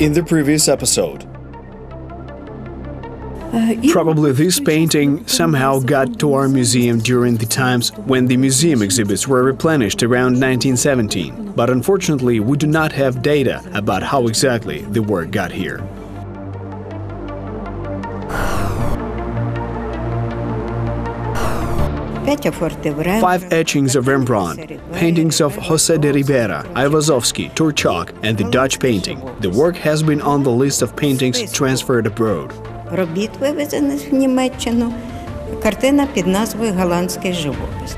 In the previous episode, Probably this painting somehow got to our museum during the times when the museum exhibits were replenished around 1917, but unfortunately we do not have data about how exactly the work got here. Five etchings of Rembrandt, paintings of Jose de Ribera, Aivazovsky, Turchak, and the Dutch painting. The work has been on the list of paintings transferred abroad. Картина під назвою Голландський живопис.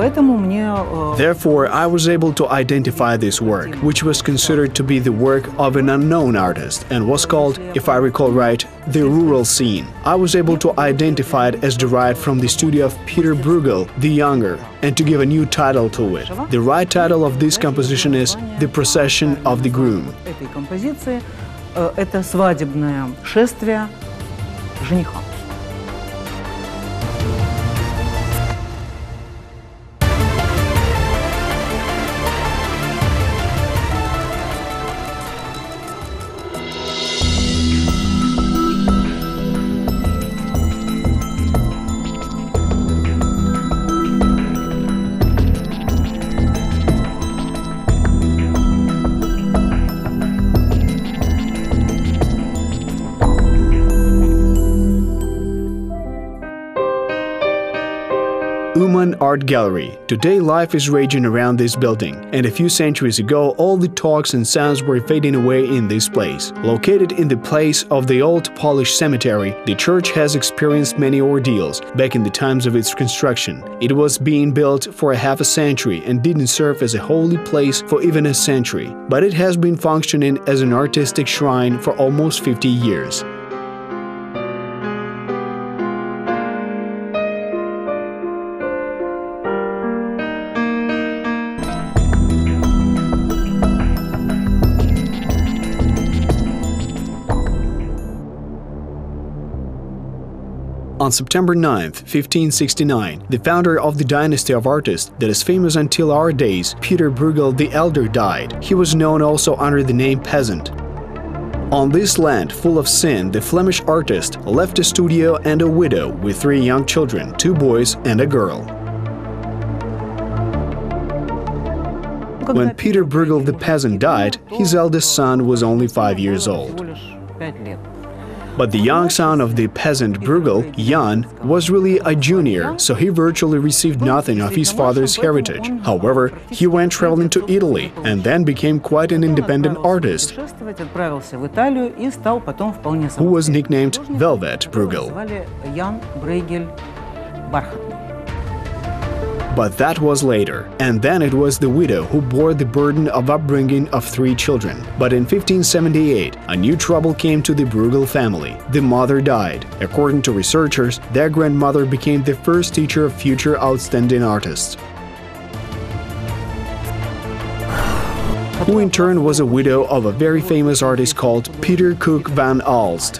Поэтому мне э, Therefore, I was able to identify this work, which was considered to be the work of an unknown artist and was called, if I recall right, the rural scene. I was able to identify it as derived from the studio of Peter Bruegel the Younger and to give a new title to it. The right title of this composition is The Procession of the Groom. этой композиции э, это свадебное шествие жениха. Art Gallery. Today life is raging around this building, and a few centuries ago all the talks and sounds were fading away in this place. Located in the place of the old Polish cemetery, the church has experienced many ordeals back in the times of its construction. It was being built for a half a century and didn't serve as a holy place for even a century, but it has been functioning as an artistic shrine for almost 50 years. On September 9, 1569, the founder of the dynasty of artists that is famous until our days, Peter Bruegel the Elder died. He was known also under the name Peasant. On this land full of sin, the Flemish artist left a studio and a widow with three young children, two boys and a girl. When Peter Bruegel the peasant died, his eldest son was only five years old. But the young son of the peasant Bruegel, Jan, was really a junior, so he virtually received nothing of his father's heritage. However, he went traveling to Italy and then became quite an independent artist, who was nicknamed Velvet Bruegel. But that was later, and then it was the widow who bore the burden of upbringing of three children. But in 1578, a new trouble came to the Bruegel family. The mother died. According to researchers, their grandmother became the first teacher of future outstanding artists. Who in turn was a widow of a very famous artist called Peter Coecke van Aelst.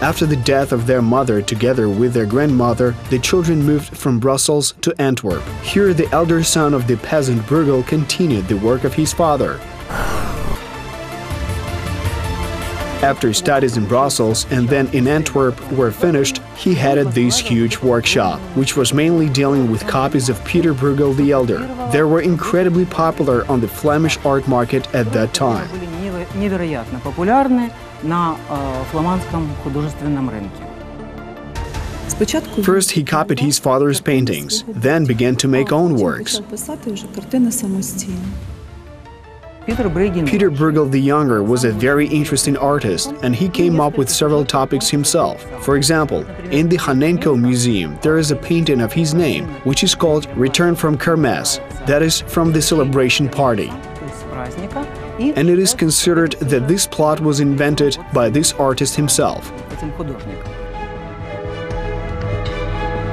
After the death of their mother together with their grandmother, the children moved from Brussels to Antwerp. Here the elder son of the peasant Bruegel continued the work of his father. After studies in Brussels and then in Antwerp were finished, he headed this huge workshop, which was mainly dealing with copies of Peter Bruegel the Elder. They were incredibly popular on the Flemish art market at that time на фламандском художественном рынке. First, he copied his father's paintings, then began to make own works. Peter Bruegel the Younger was a very interesting artist, and he came up with several topics himself. For example, in the Hanenko Museum, there is a painting of his name, which is called Return from Kermis, that is, from the celebration party and it is considered that this plot was invented by this artist himself.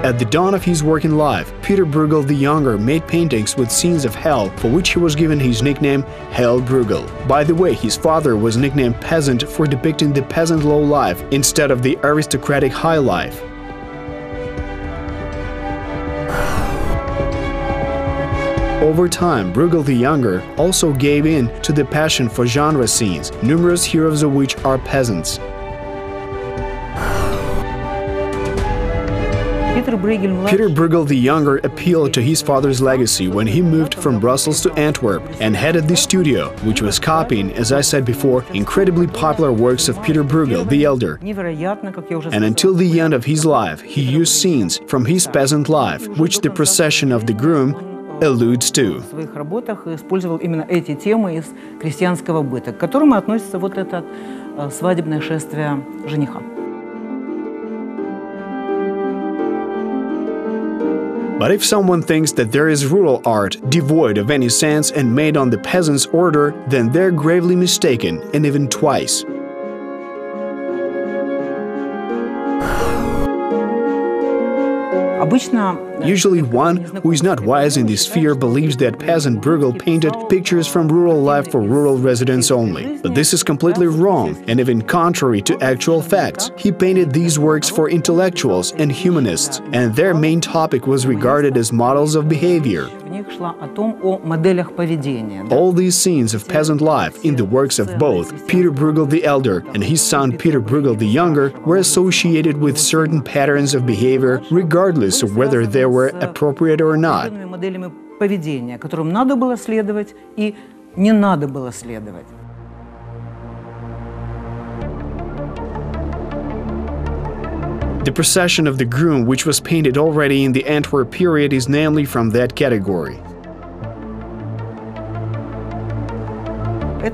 At the dawn of his working life, Peter Bruegel the Younger made paintings with scenes of hell, for which he was given his nickname Hell Bruegel. By the way, his father was nicknamed Peasant for depicting the peasant low life instead of the aristocratic high life. Over time, Bruegel the Younger also gave in to the passion for genre scenes, numerous heroes of which are peasants. Peter Bruegel the Younger appealed to his father's legacy when he moved from Brussels to Antwerp and headed the studio, which was copying, as I said before, incredibly popular works of Peter Bruegel the Elder. And until the end of his life, he used scenes from his peasant life, which the procession of the groom alludes to. в своих работах использовал именно эти темы из крестьянского быта, к которым и относится вот это э, свадебное шествие жениха. But if someone thinks that there is rural art devoid of any sense and made on the peasant's order, then they're gravely mistaken, and even twice. Э, Usually, one who is not wise in this sphere believes that peasant Bruegel painted pictures from rural life for rural residents only. But this is completely wrong, and even contrary to actual facts. He painted these works for intellectuals and humanists, and their main topic was regarded as models of behavior в них шла о том, о моделях поведения. да. All these scenes of peasant life in the works of both Peter Bruegel the Elder and his son Peter Bruegel the Younger were associated with certain patterns of behavior, regardless of whether they were appropriate or not. определенными моделями поведения, которым надо было следовать и не надо было следовать. The procession of the groom, which was painted already in the Antwerp period, is namely from that category.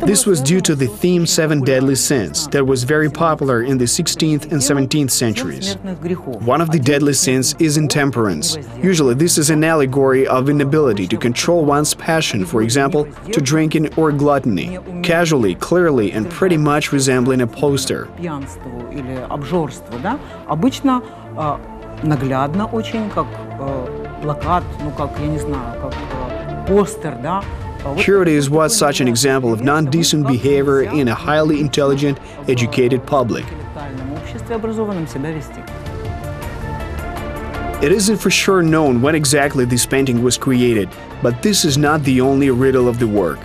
This было was due to the связано с theme очень Seven Deadly популярным Sins that was very popular in the 16th and 17th centuries. смертных грехов. One of the deadly sins is intemperance. Usually, this is an allegory of inability to control one's passion, for example, to drinking or gluttony, casually, clearly, and pretty much resembling a poster. пьянству или обжорству, да, обычно э, наглядно очень, как э, плакат, ну как, я не знаю, как э, постер, да. Kerdy is what such an example of non-decent behavior in a highly intelligent, educated public. It isn't for sure known when exactly this painting was created, but this is not the only riddle of the work.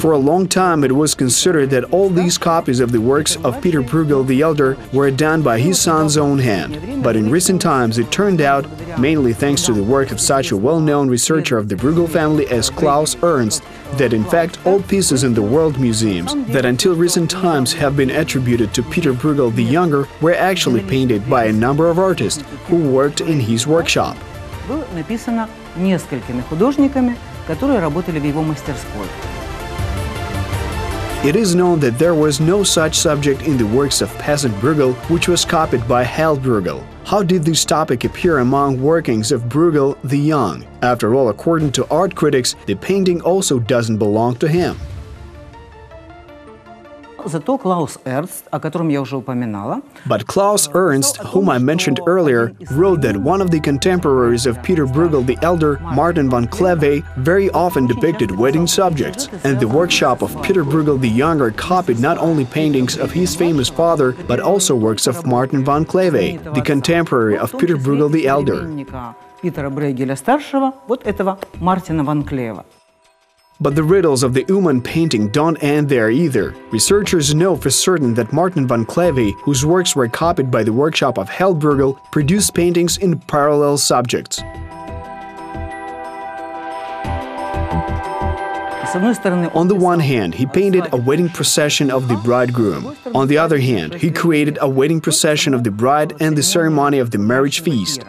For a long time it was considered that all these copies of the works of Peter Bruegel the Elder were done by his son's own hand. But in recent times it turned out, mainly thanks to the work of such a well-known researcher of the Bruegel family as Klaus Ertz, that in fact all pieces in the world museums that until recent times have been attributed to Peter Bruegel the Younger were actually painted by a number of artists who worked in his workshop. написано несколькими художниками, которые работали в его мастерской. It is known that there was no such subject in the works of peasant Bruegel, which was copied by Hell Bruegel. How did this topic appear among workings of Bruegel the Young? After all, according to art critics, the painting also doesn't belong to him. But Klaus Ertz, whom I mentioned earlier, wrote that one of the contemporaries of Peter Bruegel the Elder, Martin van Cleve, very often depicted wedding subjects, and the workshop of Peter Bruegel the Younger copied not only paintings of his famous father, but also works of Martin van Cleve, the contemporary of Peter Bruegel the Elder. Питера старшего, вот этого Мартина Ван but the riddles of the Uman painting don't end there either. Researchers know for certain that Martin van Cleve, whose works were copied by the workshop of Hell Bruegel, produced paintings in parallel subjects. On the one hand, he painted a wedding procession of the bridegroom. On the other hand, he created a wedding procession of the bride and the ceremony of the marriage feast.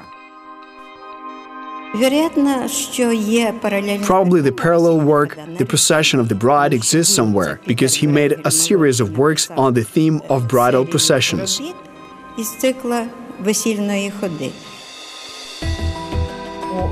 Probably the parallel work, The Procession of the Bride, exists somewhere because he made a series of works on the theme of bridal processions.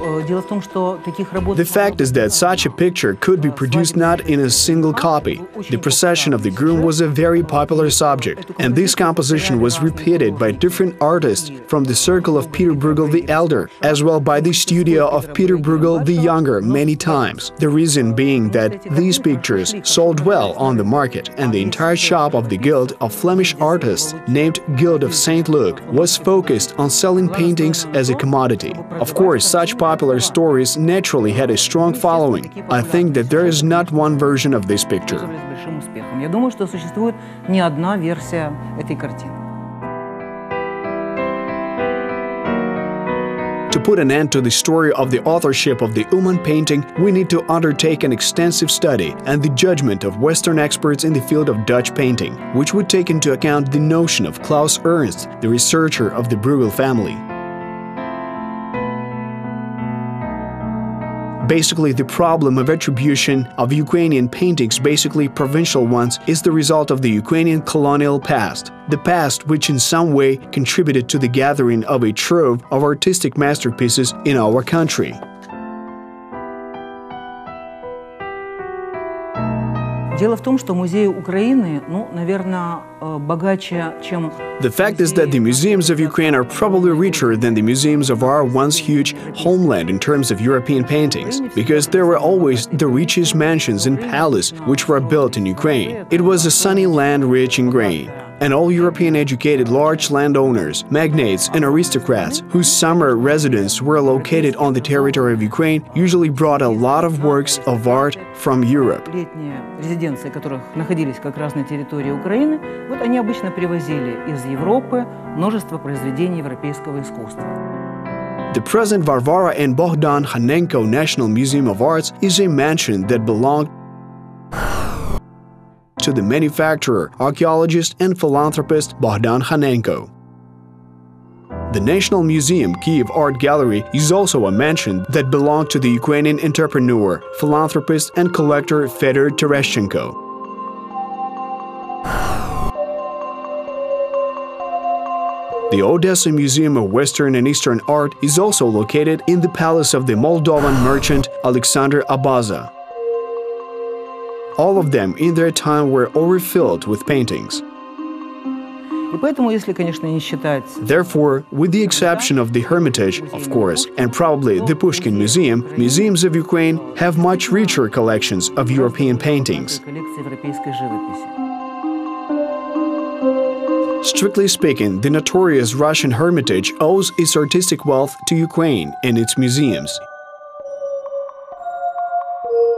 The fact is that such a picture could be produced not in a single copy. The procession of the groom was a very popular subject, and this composition was repeated by different artists from the circle of Peter Bruegel the Elder, as well by the studio of Peter Bruegel the Younger many times. The reason being that these pictures sold well on the market, and the entire shop of the Guild of Flemish Artists, named Guild of St. Luke, was focused on selling paintings as a commodity. Of course, such popular stories naturally had a strong following. I think that there is not one version of this picture. To put an end to the story of the authorship of the Uman painting, we need to undertake an extensive study and the judgment of Western experts in the field of Dutch painting, which would take into account the notion of Klaus Ertz, the researcher of the Bruegel family. Basically, the problem of attribution of Ukrainian paintings, basically provincial ones, is the result of the Ukrainian colonial past. The past which in some way contributed to the gathering of a trove of artistic masterpieces in our country. Дело в том, что музеи Украины, ну, наверное, э, богаче, чем... The fact is that the museums of Ukraine are probably richer than the museums of our once huge homeland in terms of European paintings, because there were always the richest mansions and palaces which were built in Ukraine. It was a sunny land rich in grain. And all European educated large landowners, magnates, and aristocrats whose summer residences were located on the territory of Ukraine usually brought a lot of works of art from Europe. Летние резиденции, которых находились как раз на территории Украины, вот они обычно привозили из Европы множество произведений европейского искусства. The present Varvara and Bohdan Hanenko National Museum of Arts is a mansion that belonged to the manufacturer, archaeologist, and philanthropist Bohdan Hanenko. The National Museum Kiev Art Gallery is also a mansion that belonged to the Ukrainian entrepreneur, philanthropist, and collector Fedor Tereshchenko. The Odessa Museum of Western and Eastern Art is also located in the palace of the Moldovan merchant Alexander Abaza. All of them in their time were overfilled with paintings. Therefore, with the exception of the Hermitage, of course, and probably the Pushkin Museum, museums of Ukraine have much richer collections of European paintings. Strictly speaking, the notorious Russian Hermitage owes its artistic wealth to Ukraine and its museums.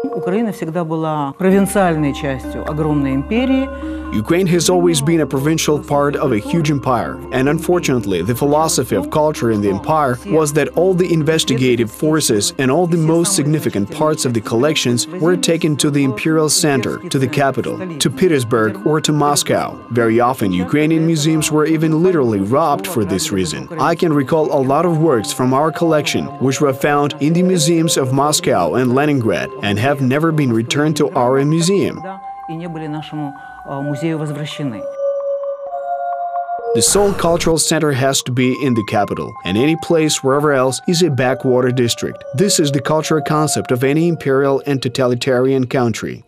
Украина всегда была провинциальной частью огромной империи, Ukraine has always been a provincial part of a huge empire, and unfortunately, the philosophy of culture in the empire was that all the investigative forces and all the most significant parts of the collections were taken to the imperial center, to the capital, to Petersburg or to Moscow. Very often, Ukrainian museums were even literally robbed for this reason. I can recall a lot of works from our collection which were found in the museums of Moscow and Leningrad and have have never been returned to our museum. The sole Cultural Center has to be in the capital, and any place wherever else is a backwater district. This is the cultural concept of any imperial and totalitarian country.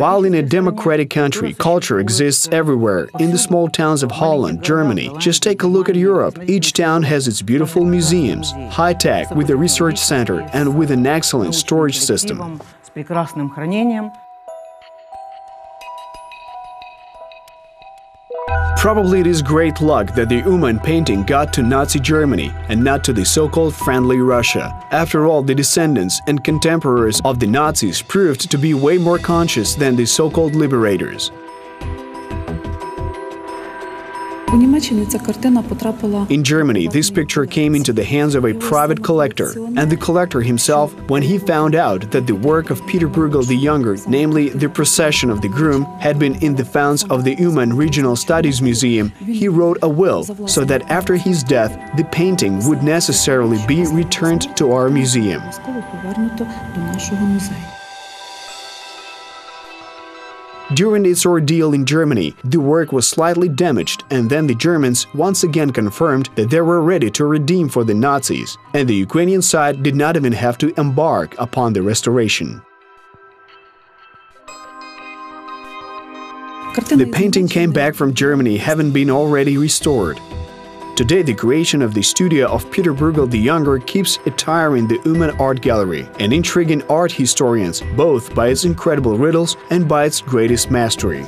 While in a democratic country, culture exists everywhere, in the small towns of Holland, Germany. Just take a look at Europe. Each town has its beautiful museums, high tech, with a research center, and with an excellent storage system. Probably it is great luck that the Uman painting got to Nazi Germany and not to the so called friendly Russia. After all, the descendants and contemporaries of the Nazis proved to be way more conscious than the so called liberators. In Germany, this picture came into the hands of a private collector, and the collector himself, when he found out that the work of Peter Bruegel the Younger, namely the procession of the groom, had been in the funds of the Uman Regional Studies Museum, he wrote a will so that after his death, the painting would necessarily be returned to our museum. During its ordeal in Germany, the work was slightly damaged and then the Germans once again confirmed that they were ready to redeem for the Nazis, and the Ukrainian side did not even have to embark upon the restoration. The painting came back from Germany having been already restored. Today, the creation of the studio of Peter Bruegel the Younger keeps attiring the Uman Art Gallery, and intriguing art historians both by its incredible riddles and by its greatest mastery.